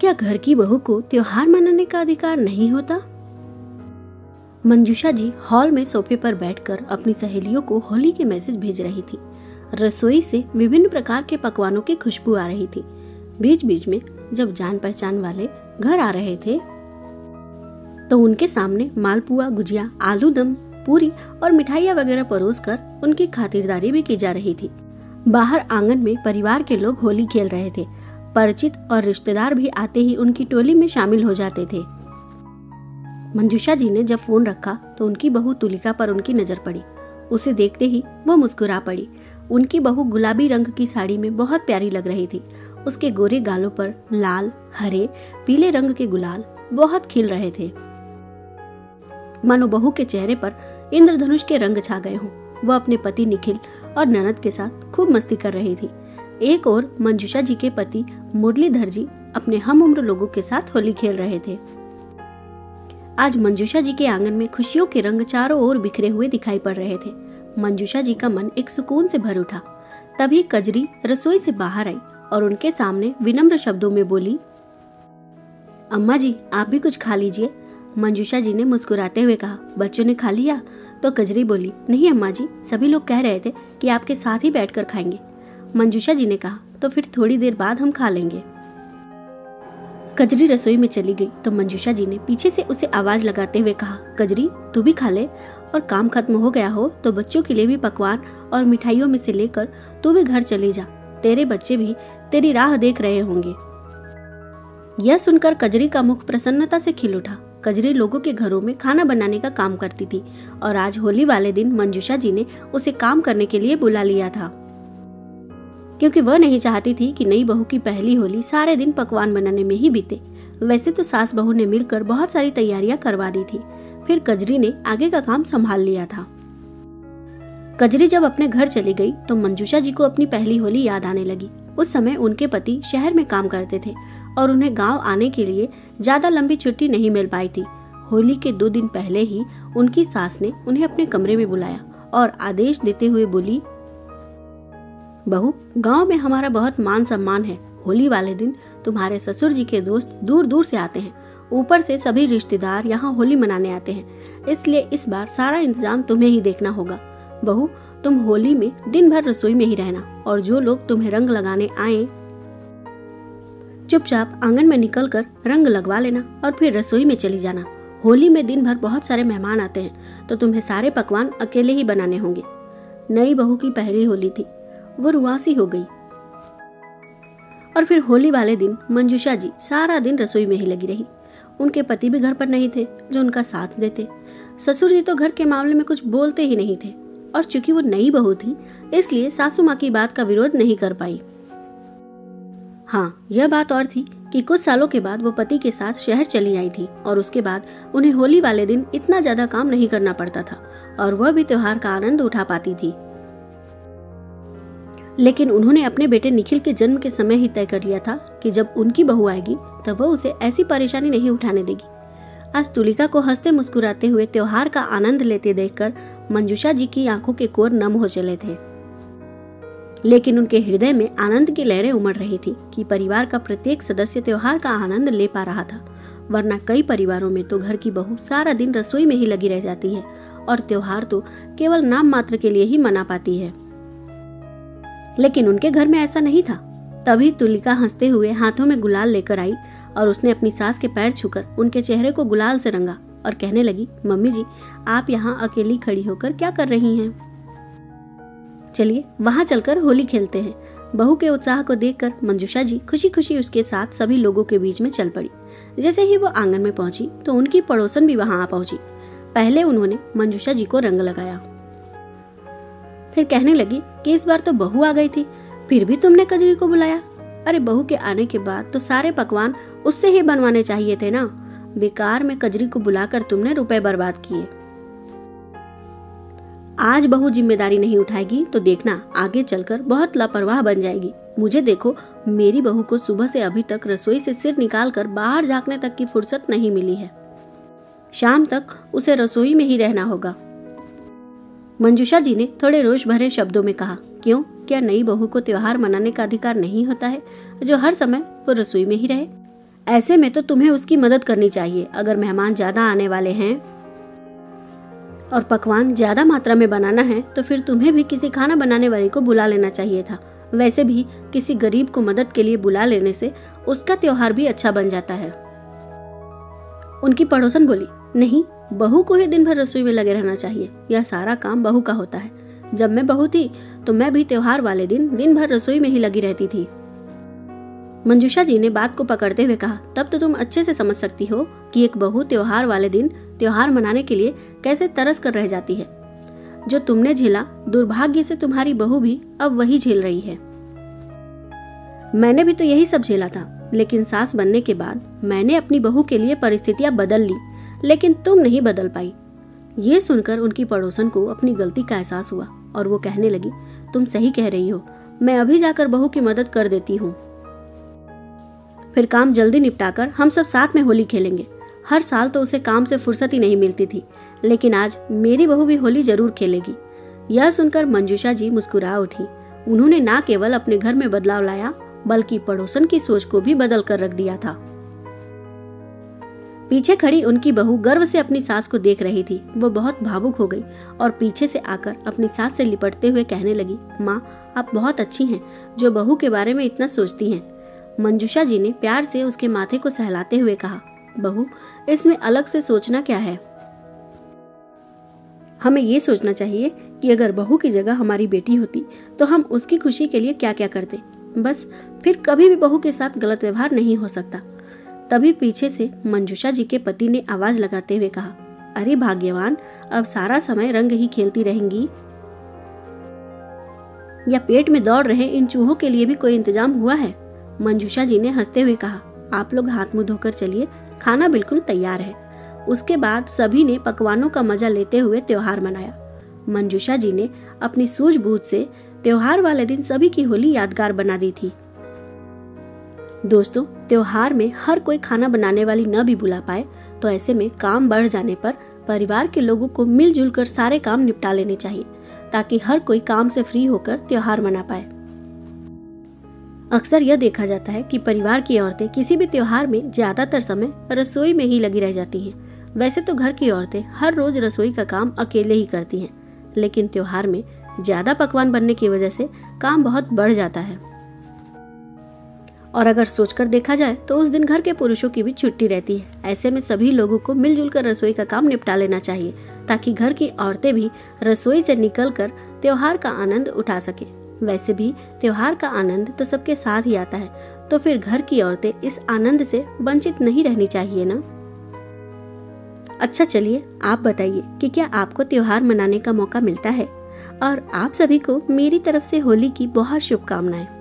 क्या घर की बहू को त्योहार मनाने का अधिकार नहीं होता? मंजूषा जी हॉल में सोफे पर बैठकर अपनी सहेलियों को होली के मैसेज भेज रही थी। रसोई से विभिन्न प्रकार के पकवानों की खुशबू आ रही थी। बीच बीच में जब जान पहचान वाले घर आ रहे थे तो उनके सामने मालपुआ, गुजिया आलू दम पूरी और मिठाइयाँ वगैरह परोस कर उनकी खातिरदारी भी की जा रही थी। बाहर आँगन में परिवार के लोग होली खेल रहे थे। परिचित और रिश्तेदार भी आते ही उनकी टोली में शामिल हो जाते थे। मंजूषा जी ने जब फ़ोन रखा तो उनकी बहू तुलिका पर उनकी नज़र पड़ी। उसे देखते ही वो मुस्कुरा पड़ी। उनकी बहू गुलाबी रंग की साड़ी में बहुत प्यारी लग रही थी। उसके गोरे गालों पर लाल, हरे, पीले रंग के गुलाल बहुत खिल रहे थे। मानो बहू के चेहरे पर इंद्रधनुष के रंग छा गए हों। वह अपने पति निखिल और ननद के साथ खूब मस्ती कर रही थी। एक और मंजुषा जी के पति मुरलीधर जी अपने हम उम्र लोगों के साथ होली खेल रहे थे। आज मंजुषा जी के आँगन में खुशियों के रंग चारों ओर बिखरे हुए दिखाई पड़ रहे थे। मंजुषा जी का मन एक सुकून से भर उठा। तभी कजरी रसोई से बाहर आई और उनके सामने विनम्र शब्दों में बोली, अम्मा जी, आप भी कुछ खा लीजिए। मंजुषा जी ने मुस्कुराते हुए कहा, बच्चों ने खा लिया? तो कजरी बोली, नहीं अम्मा जी, सभी लोग कह रहे थे कि आपके साथ ही बैठकर खाएँगे। मंजुषा जी ने कहा तो फिर थोड़ी देर बाद हम खा लेंगे. कजरी रसोई में चली गई तो मंजुषा जी ने पीछे से उसे आवाज़ लगाते हुए कहा, कजरी, तू भी खा ले, और काम खत्म हो गया हो तो बच्चों के लिए भी पकवान और मिठाइयों में से लेकर तू भी घर चले जा, तेरे बच्चे भी तेरी राह देख रहे होंगे. यह सुनकर कजरी का मुख प्रसन्नता से खिल उठा। कजरी लोगों के घरों में खाना बनाने का काम करती थी, और आज होली वाले दिन मंजूषा जी ने उसे काम करने के लिए बुला लिया था। क्योंकि वह नहीं चाहती थी कि नई बहू की पहली होली सारे दिन पकवान बनाने में ही बीते। वैसे तो सास बहू ने मिलकर बहुत सारी तैयारियाँ करवा दी थी। फिर कजरी ने आगे का काम संभाल लिया था। कजरी जब अपने घर चली गई तो मंजूषा जी को अपनी पहली होली याद आने लगी। उस समय उनके पति शहर में काम करते थे और उन्हें गाँव आने के लिए ज़्यादा लंबी छुट्टी नहीं मिल पाई थी। होली के दो दिन पहले ही उनकी सास ने उन्हें अपने कमरे में बुलाया और आदेश देते हुए बोली बहू, गाँव में हमारा बहुत मान सम्मान है। होली वाले दिन तुम्हारे ससुर जी के दोस्त दूर दूर से आते हैं। ऊपर से सभी रिश्तेदार यहाँ होली मनाने आते हैं। इसलिए इस बार सारा इंतज़ाम तुम्हें ही देखना होगा। बहू, तुम होली में दिन भर रसोई में ही रहना और जो लोग तुम्हें रंग लगाने आए, चुपचाप आँगन में निकलकर रंग लगवा लेना और फिर रसोई में चली जाना। होली में दिन भर बहुत सारे मेहमान आते हैं तो तुम्हें सारे पकवान अकेले ही बनाने होंगे। नई बहू की पहली होली थी। वो रुआसी हो गई। और फिर होली वाले दिन मंजुषा जी सारा दिन रसोई में ही लगी रही। उनके पति भी घर पर नहीं थे, जो उनका साथ देते। ससुर जी तो घर के मामले में कुछ बोलते ही नहीं थे, और चूँकि वो नई बहू थी, इसलिए सासू माँ की बात का विरोध नहीं कर पाई। हाँ यह बात और थी कि कुछ सालों के बाद वो पति के साथ शहर चली आई थी, और उसके बाद उन्हें होली वाले दिन इतना ज़्यादा काम नहीं करना पड़ता था, और वह भी त्योहार का आनंद उठा पाती थी। लेकिन उन्होंने अपने बेटे निखिल के जन्म के समय ही तय कर लिया था कि जब उनकी बहू आएगी, तब वह उसे ऐसी परेशानी नहीं उठाने देगी। आज तुलिका को हँसते मुस्कुराते हुए त्योहार का आनंद लेते देखकर मंजुषा जी की आँखों के कोर नम हो चले थे। लेकिन उनके हृदय में आनंद की लहरें उमड़ रही थी कि परिवार का प्रत्येक सदस्य त्योहार का आनंद ले पा रहा था। वरना कई परिवारों में तो घर की बहू सारा दिन रसोई में ही लगी रह जाती है और त्योहार तो केवल नाम मात्र के लिए ही मना पाती है। लेकिन उनके घर में ऐसा नहीं था। तभी तुलिका हँसते हुए हाथों में गुलाल लेकर आई और उसने अपनी सास के पैर छूकर उनके चेहरे को गुलाल से रंगा और कहने लगी, मम्मी जी, आप यहाँ अकेली खड़ी होकर क्या कर रही हैं? चलिए, वहाँ चलकर होली खेलते हैं। बहू के उत्साह को देखकर मंजुषा जी खुशी खुशी उसके साथ सभी लोगों के बीच में चल पड़ी। जैसे ही वो आँगन में पहुँची तो उनकी पड़ोसन भी वहाँ आ पहुँची। पहले उन्होंने मंजुषा जी को रंग लगाया। फिर कहने लगी कि इस बार तो बहू आ गई थी, फिर भी तुमने कजरी को बुलाया। अरे बहू के आने के बाद तो सारे पकवान उससे ही बनवाने चाहिए थे ना? बेकार में कजरी को बुलाकर तुमने रुपए बर्बाद किए। आज बहू ज़िम्मेदारी नहीं उठाएगी तो देखना, आगे चलकर बहुत लापरवाह बन जाएगी। मुझे देखो, मेरी बहू को सुबह से अभी तक रसोई से सिर निकाल कर बाहर झांकने तक की फुर्सत नहीं मिली है। शाम तक उसे रसोई में ही रहना होगा। मंजुषा जी ने थोड़े रोष भरे शब्दों में कहा, क्यों? क्या नई बहू को त्योहार मनाने का अधिकार नहीं होता है, जो हर समय वो रसोई में ही रहे? ऐसे में तो तुम्हें उसकी मदद करनी चाहिए, अगर मेहमान ज़्यादा आने वाले हैं और पकवान ज़्यादा मात्रा में बनाना है तो फिर तुम्हें भी किसी खाना बनाने वाले को बुला लेना चाहिए था। वैसे भी किसी गरीब को मदद के लिए बुला लेने से उसका त्योहार भी अच्छा बन जाता है। उनकी पड़ोसन बोली, नहीं बहू को ही दिन भर रसोई में लगे रहना चाहिए। यह सारा काम बहू का होता है। जब मैं बहू थी तो मैं भी त्योहार वाले दिन दिन भर रसोई में ही लगी रहती थी। मंजूषा जी ने बात को पकड़ते हुए कहा, तब तो तुम अच्छे से समझ सकती हो कि एक बहू त्योहार वाले दिन त्योहार मनाने के लिए कैसे तरस कर रह जाती है। जो तुमने झेला, दुर्भाग्य से तुम्हारी बहू भी अब वही झेल रही है। मैंने भी तो यही सब झेला था, लेकिन सास बनने के बाद मैंने अपनी बहू के लिए परिस्थितियाँ बदल ली। लेकिन तुम नहीं बदल पाई। ये सुनकर उनकी पड़ोसन को अपनी गलती का एहसास हुआ और वो कहने लगी, तुम सही कह रही हो। मैं अभी जाकर बहू की मदद कर देती हूँ। फिर काम जल्दी निपटाकर हम सब साथ में होली खेलेंगे। हर साल तो उसे काम से फुर्सत ही नहीं मिलती थी, लेकिन आज मेरी बहू भी होली ज़रूर खेलेगी। यह सुनकर मंजूषा जी मुस्कुरा उठी। उन्होंने न केवल अपने घर में बदलाव लाया, बल्कि पड़ोसन की सोच को भी बदल कर रख दिया था। पीछे खड़ी उनकी बहू गर्व से अपनी सास को देख रही थी। वो बहुत भावुक हो गई और पीछे से आकर अपनी सास से लिपटते हुए कहने लगी, माँ, आप बहुत अच्छी हैं, जो बहू के बारे में इतना सोचती हैं। मंजुषा जी ने प्यार से उसके माथे को सहलाते हुए कहा, बहू, इसमें अलग से सोचना क्या है? हमें ये सोचना चाहिए कि अगर बहू की जगह हमारी बेटी होती तो हम उसकी खुशी के लिए क्या क्या करते। बस, फिर कभी भी बहू के साथ गलत व्यवहार नहीं हो सकता। तभी पीछे से मंजुषा जी के पति ने आवाज़ लगाते हुए कहा, अरे भाग्यवान, अब सारा समय रंग ही खेलती रहेंगी। या पेट में दौड़ रहे इन चूहों के लिए भी कोई इंतज़ाम हुआ है? मंजुषा जी ने हँसते हुए कहा, आप लोग हाथ मुँह धोकर चलिए, खाना बिल्कुल तैयार है। उसके बाद सभी ने पकवानों का मज़ा लेते हुए त्योहार मनाया। मंजुषा जी ने अपनी सूझबूझ से त्योहार वाले दिन सभी की होली यादगार बना दी थी। दोस्तों त्योहार में हर कोई खाना बनाने वाली न भी बुला पाए तो ऐसे में काम बढ़ जाने पर परिवार के लोगों को मिलजुल कर सारे काम निपटा लेने चाहिए ताकि हर कोई काम से फ्री होकर त्योहार मना पाए अक्सर यह देखा जाता है कि परिवार की औरतें किसी भी त्योहार में ज़्यादातर समय रसोई में ही लगी रह जाती हैं। वैसे तो घर की औरतें हर रोज रसोई का काम अकेले ही करती हैं, लेकिन त्योहार में ज़्यादा पकवान बनने की वजह से काम बहुत बढ़ जाता है और अगर सोचकर देखा जाए तो उस दिन घर के पुरुषों की भी छुट्टी रहती है। ऐसे में सभी लोगों को मिलजुल कर रसोई का काम निपटा लेना चाहिए, ताकि घर की औरतें भी रसोई से निकल कर त्योहार का आनंद उठा सके। वैसे भी त्योहार का आनंद तो सबके साथ ही आता है तो फिर घर की औरतें इस आनंद से वंचित नहीं रहनी चाहिए ना? अच्छा चलिए आप बताइए कि क्या आपको त्योहार मनाने का मौका मिलता है? और आप सभी को मेरी तरफ़ से होली की बहुत शुभकामनाएँ।